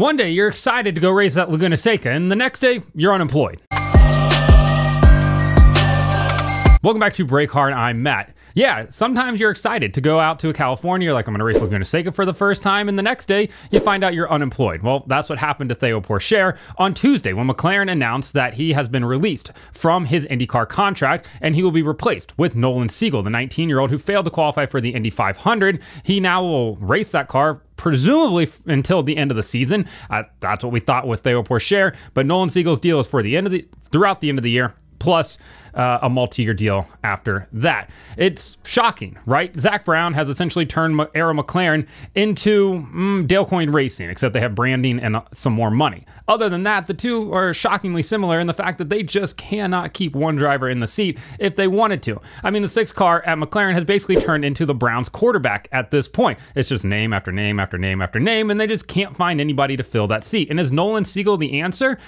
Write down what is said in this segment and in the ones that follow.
One day you're excited to go raise that Laguna Seca, and the next day you're unemployed. Welcome back to Brake Hard. I'm Matt. Yeah, sometimes you're excited to go out to California. You're like, I'm going to race Laguna Seca for the first time. And the next day, you find out you're unemployed. Well, that's what happened to Theo Pourchaire on Tuesday when McLaren announced that he has been released from his IndyCar contract and he will be replaced with Nolan Siegel, the 19 year old who failed to qualify for the Indy 500. He now will race that car presumably until the end of the season. Uh, that's what we thought with Theo Pourchaire, but Nolan Siegel's deal is for the end of the throughout the end of the year plus uh, a multi-year deal after that. It's shocking, right? Zak Brown has essentially turned Arrow McLaren into mm, Dale Coyne Racing, except they have branding and uh, some more money. Other than that, the two are shockingly similar in the fact that they just cannot keep one driver in the seat if they wanted to. I mean, the six car at McLaren has basically turned into the Browns quarterback at this point. It's just name after name after name after name, and they just can't find anybody to fill that seat. And is Nolan Siegel the answer?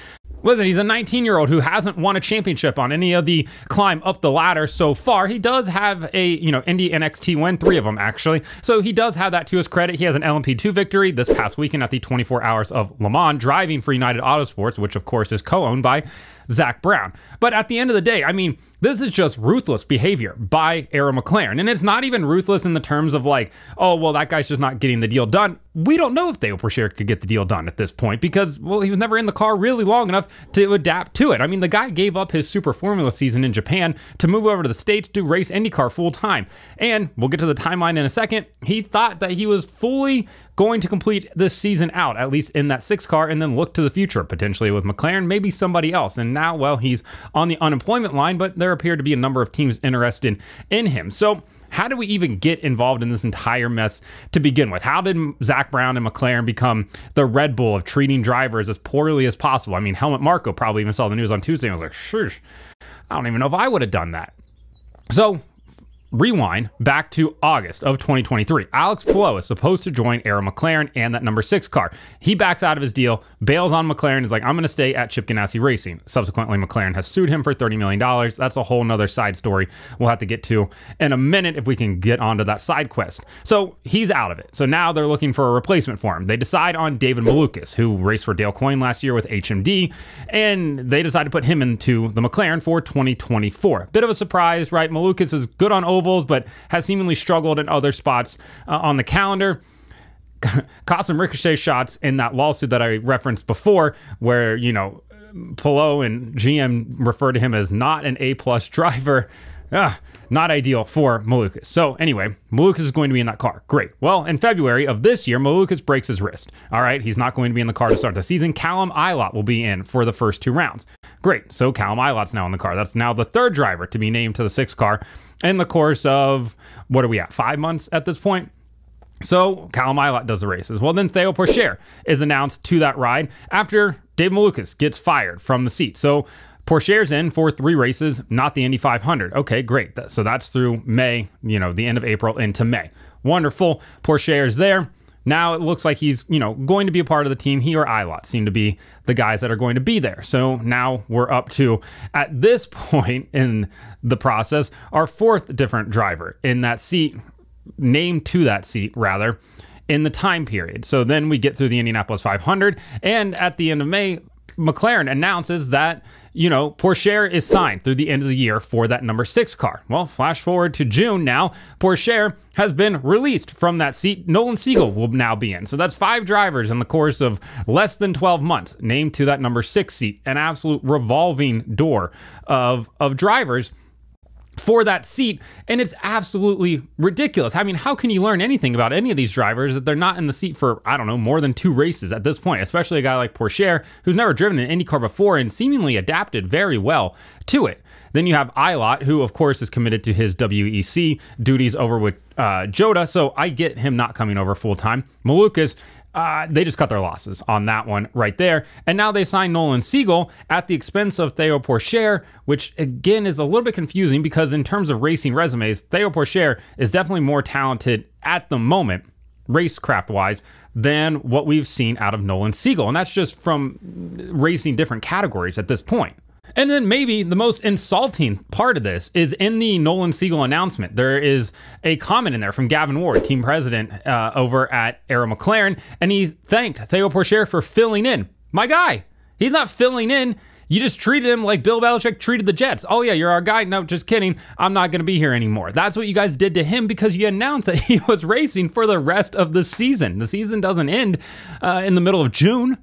Listen, he's a 19 year old who hasn't won a championship on any of the climb up the ladder so far. He does have a, you know, Indy NXT win, three of them actually. So he does have that to his credit. He has an LMP2 victory this past weekend at the 24 Hours of Le Mans, driving for United Autosports, which of course is co owned by Zak Brown. But at the end of the day, I mean, this is just ruthless behavior by Arrow McLaren. And it's not even ruthless in the terms of like, oh, well, that guy's just not getting the deal done. We don't know if Theo Pourchaire could get the deal done at this point because, well, he was never in the car really long enough to adapt to it. I mean, the guy gave up his Super Formula season in Japan to move over to the States to race IndyCar full time. And we'll get to the timeline in a second. He thought that he was fully going to complete this season out, at least in that six car, and then look to the future, potentially with McLaren, maybe somebody else. And now, well, he's on the unemployment line, but there appear to be a number of teams interested in him. So, how do we even get involved in this entire mess to begin with? How did Zak Brown and McLaren become the Red Bull of treating drivers as poorly as possible? I mean, Helmut Marko probably even saw the news on Tuesday and was like, sure, I don't even know if I would have done that. So rewind back to August of 2023. Alex Palou is supposed to join Arrow McLaren and that number six car. He backs out of his deal, bails on McLaren, is like, I'm going to stay at Chip Ganassi Racing. Subsequently, McLaren has sued him for $30 million. That's a whole nother side story we'll have to get to in a minute if we can get onto that side quest. So he's out of it. So now they're looking for a replacement for him. They decide on David Malukas, who raced for Dale Coyne last year with HMD, and they decide to put him into the McLaren for 2024. Bit of a surprise, right? Malukas is good on ovals, but has seemingly struggled in other spots uh, on the calendar. Caught some ricochet shots in that lawsuit that I referenced before, where, you know, Palou and GM refer to him as not an A plus driver. Ah, not ideal for Malukas. So anyway, Malukas is going to be in that car. Great. Well, in February of this year, Malukas breaks his wrist. All right, he's not going to be in the car to start the season. Callum Ilott will be in for the first two rounds. Great. So Callum Ilott's now in the car. That's now the third driver to be named to the sixth car in the course of what are we at? Five months at this point. So Callum Ilott does the races. Well, then Theo Pourchaire is announced to that ride after Dave Malukas gets fired from the seat. So Pourchaire's in for three races, not the Indy 500. Okay, great. So that's through May, you know, the end of April into May. Wonderful. Pourchaire's there. Now it looks like he's, you know, going to be a part of the team. He or Ilott seem to be the guys that are going to be there. So now we're up to, at this point in the process, our fourth different driver in that seat, named to that seat, rather, in the time period. So then we get through the Indianapolis 500. And at the end of May, McLaren announces that you know, Pourchaire is signed through the end of the year for that number six car. Well, flash forward to June now. Pourchaire has been released from that seat. Nolan Siegel will now be in. So that's five drivers in the course of less than 12 months named to that number six seat. An absolute revolving door of, of drivers for that seat and it's absolutely ridiculous. I mean, how can you learn anything about any of these drivers that they're not in the seat for I don't know, more than two races at this point, especially a guy like Pourchaire who's never driven an IndyCar before and seemingly adapted very well to it. Then you have Ilott, who of course is committed to his WEC duties over with uh, Jota, so I get him not coming over full time. Malukas uh, they just cut their losses on that one right there. And now they signed Nolan Siegel at the expense of Theo Pourchaire, which again is a little bit confusing because in terms of racing resumes, Theo Pourchaire is definitely more talented at the moment, racecraft wise, than what we've seen out of Nolan Siegel. And that's just from racing different categories at this point. And then maybe the most insulting part of this is in the Nolan Siegel announcement. There is a comment in there from Gavin Ward, team president uh, over at Arrow McLaren, and he thanked Theo Pourchaire for filling in. My guy, he's not filling in. You just treated him like Bill Belichick treated the Jets. Oh, yeah, you're our guy. No, just kidding. I'm not going to be here anymore. That's what you guys did to him because you announced that he was racing for the rest of the season. The season doesn't end uh, in the middle of June.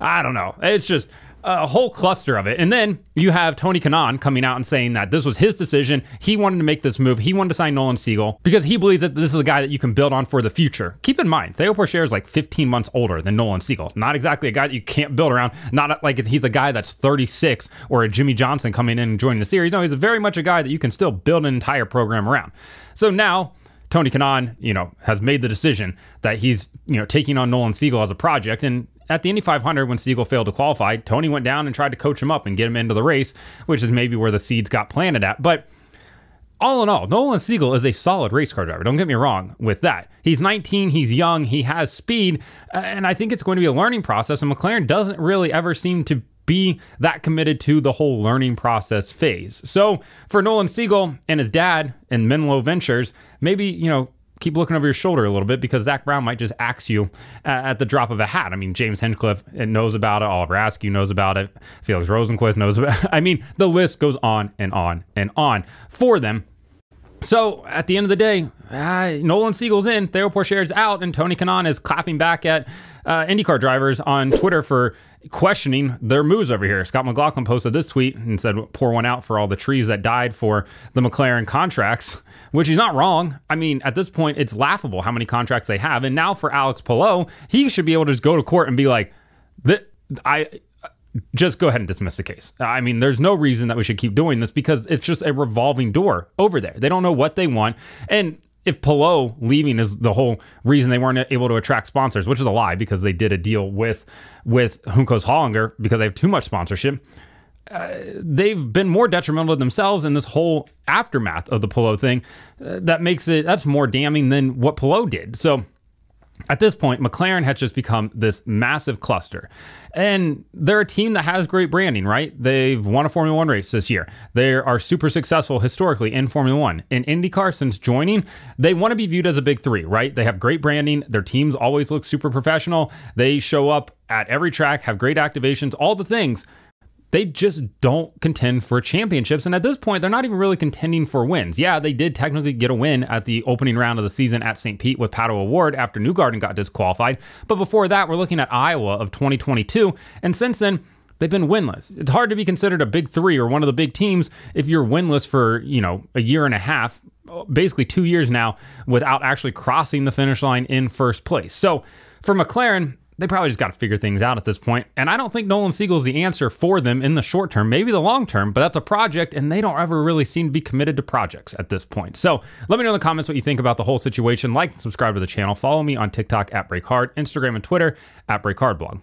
I don't know. It's just a whole cluster of it. And then you have Tony Kanaan coming out and saying that this was his decision. He wanted to make this move. He wanted to sign Nolan Siegel because he believes that this is a guy that you can build on for the future. Keep in mind, Theo Pourchaire is like 15 months older than Nolan Siegel. Not exactly a guy that you can't build around. Not like he's a guy that's 36 or a Jimmie Johnson coming in and joining the series. No, he's a very much a guy that you can still build an entire program around. So now Tony Kanaan, you know, has made the decision that he's, you know, taking on Nolan Siegel as a project. And at the Indy 500, when Siegel failed to qualify, Tony went down and tried to coach him up and get him into the race, which is maybe where the seeds got planted at. But all in all, Nolan Siegel is a solid race car driver. Don't get me wrong with that. He's 19, he's young, he has speed, uh, and I think it's going to be a learning process. And McLaren doesn't really ever seem to be that committed to the whole learning process phase. So for Nolan Siegel and his dad and Menlo Ventures, maybe, you know, keep looking over your shoulder a little bit because Zak Brown might just axe you uh, at the drop of a hat. I mean, James Hinchcliffe uh, knows about it. Oliver Askew knows about it. Felix Rosenqvist knows about it. I mean, the list goes on and on and on for them. So at the end of the day, uh, Nolan Siegel's in, Theo Pourchaire's out, and Tony Kanaan is clapping back at uh, IndyCar drivers on Twitter for questioning their moves over here. Scott McLaughlin posted this tweet and said, pour one out for all the trees that died for the McLaren contracts, which he's not wrong. I mean, at this point, it's laughable how many contracts they have. And now for Alex Palou, he should be able to just go to court and be like, I just go ahead and dismiss the case. I mean, there's no reason that we should keep doing this because it's just a revolving door over there. They don't know what they want. And if Palou leaving is the whole reason they weren't able to attract sponsors, which is a lie because they did a deal with with Juncos Hollinger because they have too much sponsorship. Uh, they've been more detrimental to themselves in this whole aftermath of the Palou thing. Uh, that makes it that's more damning than what Palou did. So at this point, McLaren has just become this massive cluster. And they're a team that has great branding, right? They've won a Formula One race this year. They are super successful historically in Formula One. In IndyCar, since joining, they want to be viewed as a big three, right? They have great branding. Their teams always look super professional. They show up at every track, have great activations, all the things they just don't contend for championships. And at this point, they're not even really contending for wins. Yeah, they did technically get a win at the opening round of the season at St. Pete with Pato O'Ward after Newgarden got disqualified. But before that, we're looking at Iowa of 2022. And since then, they've been winless. It's hard to be considered a big three or one of the big teams if you're winless for, you know, a year and a half, basically two years now, without actually crossing the finish line in first place. So for McLaren, they probably just got to figure things out at this point. And I don't think Nolan Siegel is the answer for them in the short term, maybe the long term, but that's a project, and they don't ever really seem to be committed to projects at this point. So let me know in the comments what you think about the whole situation. Like and subscribe to the channel. Follow me on TikTok at BrakeHard, Instagram and Twitter at BrakeHardBlog.